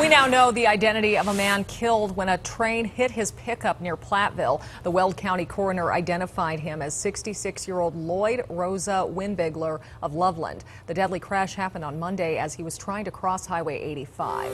We now know the identity of a man killed when a train hit his pickup near Platteville. The Weld County coroner identified him as 66 year old Lloyd Rosa Winbigler of Loveland. The deadly crash happened on Monday as he was trying to cross Highway 85.